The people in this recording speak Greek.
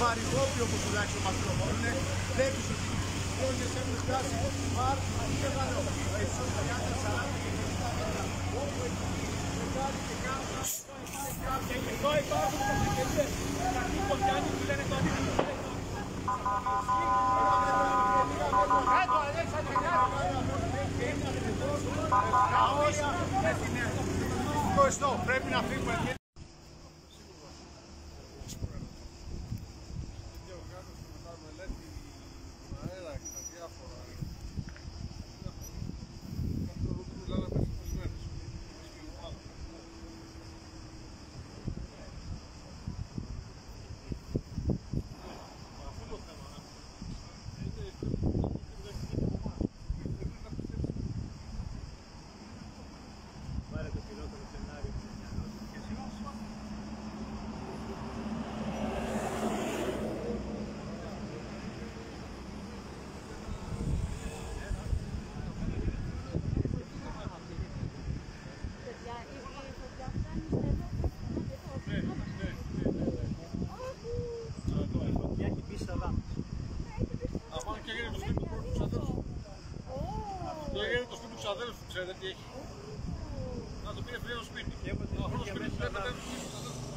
βαρυγόπιο που τουλάχιστον μας προχωρούν. Βλέπεις ότι οι χρόνιες έχουν φτάσει πάρα πολύ μεγάλο. Ίσως 30-40 και 50 μέτρα. Όπου εκεί μεγάλη και κάτω. Και εδώ υπάρχουν κατηγορίες. Κακοί κοντιάνοι που λένε το αντίθετο. Κάτω, Αλέξανδρε, Ευχαριστώ, πρέπει να φύγουμε. Αυτό και έγινε το σπίτι του πρώτου ξαδέλφου. Το έγινε το σπίτι του ξαδέλφου, ξέρετε τι έχει. Να το πήρε φίλο σπίτι. Και όποτε Αυτό το πήγε σπίτι μέσα βλέπετε να- είναι το σπίτι του ξαδέλφου.